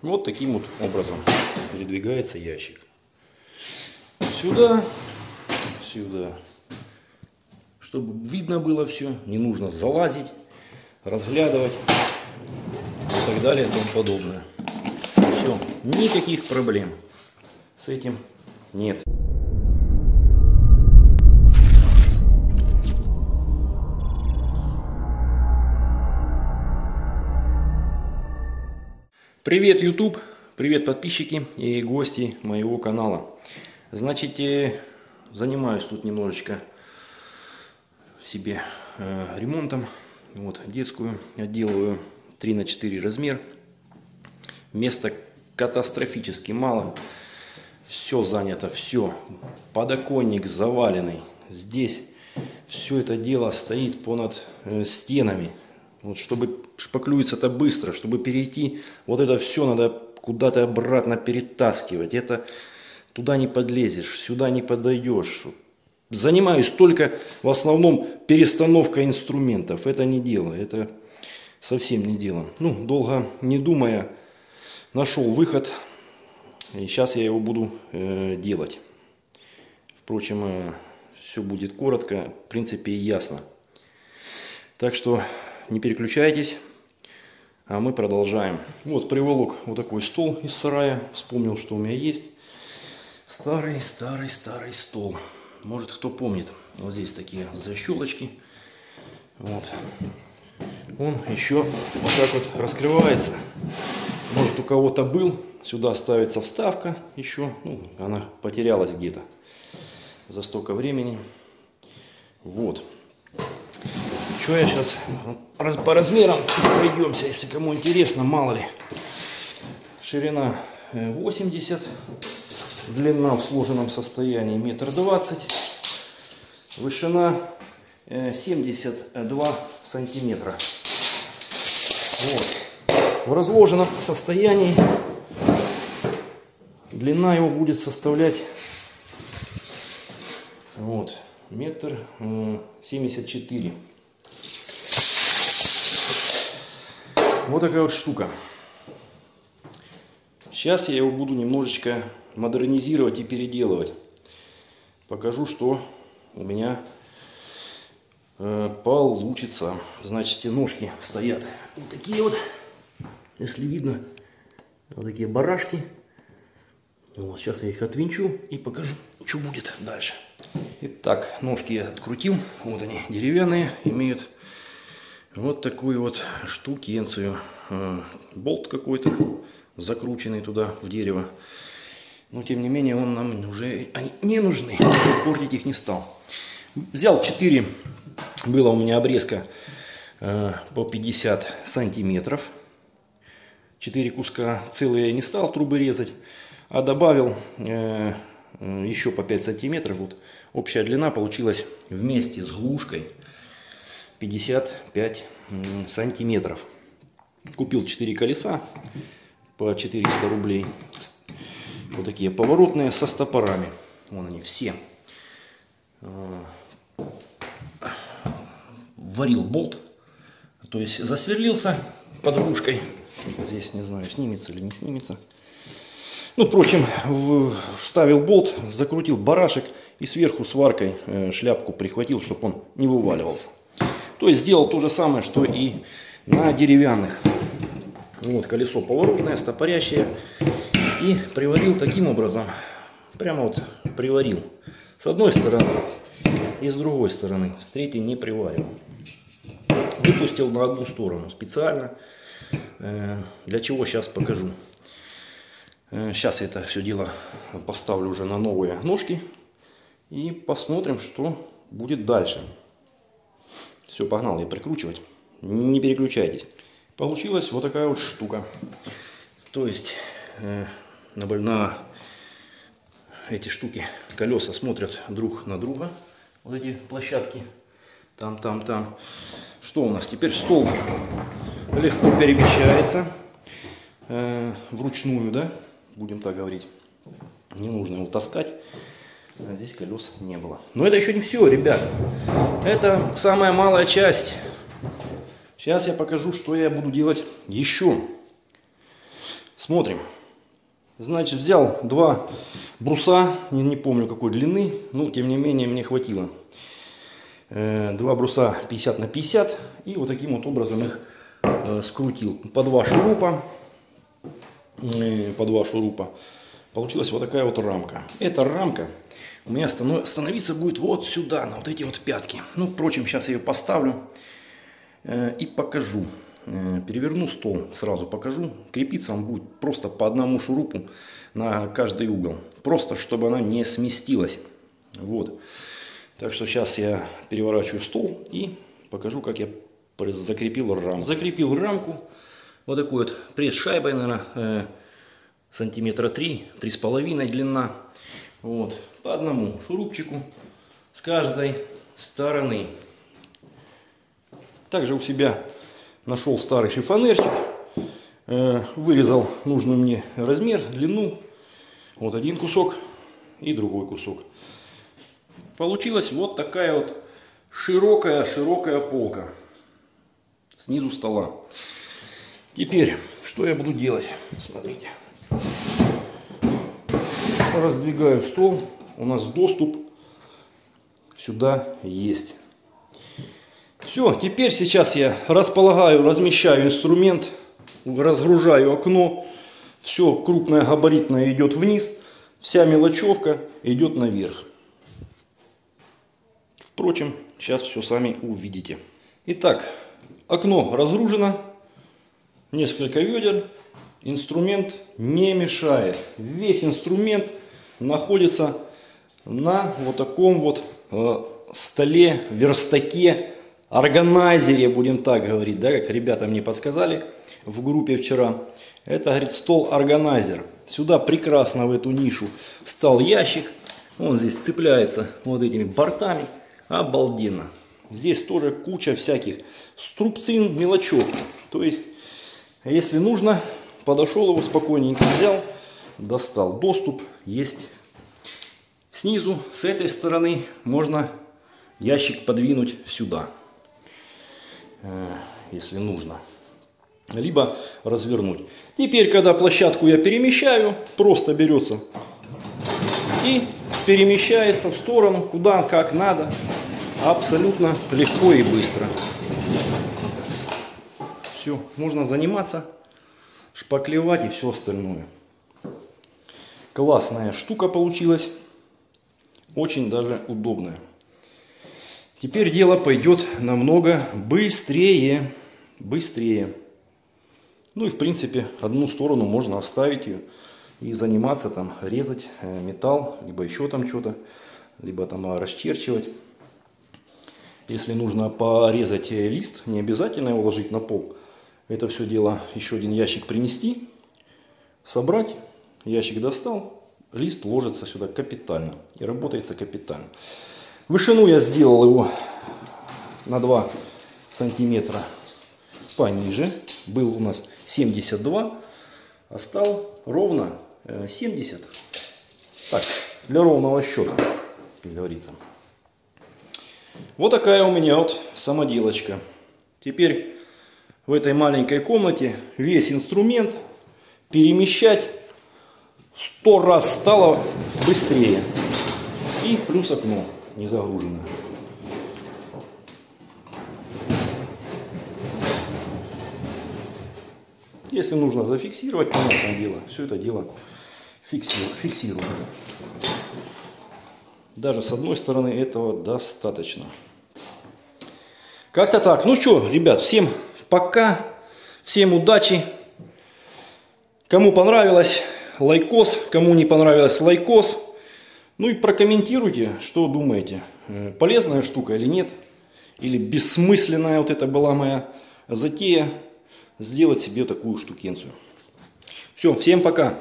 Вот таким вот образом передвигается ящик. Сюда, сюда. Чтобы видно было все, не нужно залазить, разглядывать и так далее и тому подобное. Все, никаких проблем с этим нет. Привет, YouTube! Привет, подписчики и гости моего канала. Значит, э, занимаюсь тут немножечко себе э, ремонтом. Вот, детскую отделываю 3 на 4 размер. Места катастрофически мало. Все занято, все. Подоконник заваленный. Здесь все это дело стоит понад э, стенами. Вот чтобы шпаклюется это быстро, чтобы перейти, вот это все надо куда-то обратно перетаскивать. Это туда не подлезешь, сюда не подойдешь. Занимаюсь только в основном перестановкой инструментов. Это не дело, это совсем не дело. Ну, долго не думая, нашел выход. И сейчас я его буду э, делать. Впрочем, э, все будет коротко, в принципе, ясно. Так что не переключайтесь, а мы продолжаем. Вот приволок вот такой стол из сарая. Вспомнил, что у меня есть. Старый, старый, старый стол. Может кто помнит. Вот здесь такие защелочки. Вот. Он еще вот так вот раскрывается. Может у кого-то был. Сюда ставится вставка еще. Ну, она потерялась где-то за столько времени. Вот. Что я сейчас по размерам пройдемся, если кому интересно, мало ли. Ширина 80, э, длина в сложенном состоянии метр двадцать, вышина 72 э, сантиметра. Вот. В разложенном состоянии длина его будет составлять вот, метр э, семьдесят четыре. Вот такая вот штука. Сейчас я его буду немножечко модернизировать и переделывать. Покажу, что у меня э, получится. Значит, эти ножки стоят вот такие вот, если видно, вот такие барашки. Вот, сейчас я их отвинчу и покажу, что будет дальше. Итак, ножки я открутил. Вот они, деревянные, имеют вот такую вот штукенцию. Э, болт какой-то закрученный туда в дерево. Но тем не менее он нам уже они не нужны. Портить их не стал. Взял 4, было у меня обрезка э, по 50 сантиметров. 4 куска целые я не стал трубы резать, а добавил э, еще по 5 сантиметров. Вот общая длина получилась вместе с глушкой 55 сантиметров. Купил 4 колеса по 400 рублей. Вот такие поворотные со стопорами. Вон они все. А, варил болт. То есть засверлился под ручкой. Здесь не знаю, снимется или не снимется. Ну, впрочем, вставил болт, закрутил барашек и сверху сваркой э, шляпку прихватил, чтобы он не вываливался. То есть сделал то же самое, что и на деревянных. Вот колесо поворотное, стопорящее. И приварил таким образом. Прямо вот приварил. С одной стороны и с другой стороны. С третьей не приварил. Выпустил на одну сторону специально. Э, для чего сейчас покажу. Сейчас э, я это все дело поставлю уже на новые ножки. И посмотрим, что будет дальше. Все, погнал я прикручивать. Не переключайтесь. Получилась вот такая вот штука. То есть э, на, на эти штуки колеса смотрят друг на друга. Вот эти площадки. Там, там, там. Что у нас? Теперь стол легко перемещается э, вручную, да? Будем так говорить. Не нужно его таскать. А здесь колес не было. Но это еще не все, ребят. Это самая малая часть. Сейчас я покажу, что я буду делать еще. Смотрим. Значит, взял два бруса, не, не помню какой длины, но тем не менее мне хватило. Э, два бруса 50 на 50 и вот таким вот образом их э, скрутил. По два шурупа, э, по два шурупа. Получилась вот такая вот рамка. Эта рамка у меня становиться будет вот сюда, на вот эти вот пятки. Ну, впрочем, сейчас я ее поставлю э, и покажу. Э, переверну стол, сразу покажу. Крепиться он будет просто по одному шурупу на каждый угол. Просто, чтобы она не сместилась. Вот. Так что сейчас я переворачиваю стол и покажу, как я закрепил рамку. Закрепил рамку. Вот такой вот пресс-шайбой, наверное, э, сантиметра 3, 3,5 длина. Вот по одному шурупчику с каждой стороны. Также у себя нашел старый шифонерчик, э, вырезал нужный мне размер, длину. Вот один кусок и другой кусок. Получилась вот такая вот широкая-широкая полка снизу стола. Теперь, что я буду делать? Смотрите. Раздвигаю стол у нас доступ сюда есть. Все, теперь сейчас я располагаю, размещаю инструмент, разгружаю окно. Все крупное габаритное идет вниз, вся мелочевка идет наверх. Впрочем, сейчас все сами увидите. Итак, окно разгружено, несколько ведер, инструмент не мешает. Весь инструмент находится на вот таком вот э, столе, верстаке, органайзере, будем так говорить, да, как ребята мне подсказали в группе вчера. Это, говорит, стол-органайзер. Сюда прекрасно в эту нишу стал ящик. Он здесь цепляется вот этими бортами. Обалденно. Здесь тоже куча всяких струбцин, мелочев. То есть, если нужно, подошел его спокойненько взял, достал. Доступ есть Снизу, с этой стороны, можно ящик подвинуть сюда, э, если нужно. Либо развернуть. Теперь, когда площадку я перемещаю, просто берется и перемещается в сторону, куда, как надо. Абсолютно легко и быстро. Все, можно заниматься, шпаклевать и все остальное. Классная штука получилась. Очень даже удобная. Теперь дело пойдет намного быстрее. Быстрее. Ну и в принципе одну сторону можно оставить ее и заниматься там, резать э, металл, либо еще там что-то, либо там расчерчивать. Если нужно порезать э, лист, не обязательно его ложить на пол. Это все дело еще один ящик принести, собрать. Ящик достал, лист ложится сюда капитально и работается капитально. Вышину я сделал его на 2 сантиметра пониже. Был у нас 72, а стал ровно 70. Э, так, для ровного счета, как говорится. Вот такая у меня вот самоделочка. Теперь в этой маленькой комнате весь инструмент перемещать сто раз стало быстрее. И плюс окно не загружено. Если нужно зафиксировать, понятное дело, все это дело фиксируем. Даже с одной стороны этого достаточно. Как-то так. Ну что, ребят, всем пока. Всем удачи. Кому понравилось, лайкос. Кому не понравилось, лайкос. Ну и прокомментируйте, что думаете. Э, полезная штука или нет. Или бессмысленная вот это была моя затея. Сделать себе такую штукенцию. Все, всем пока.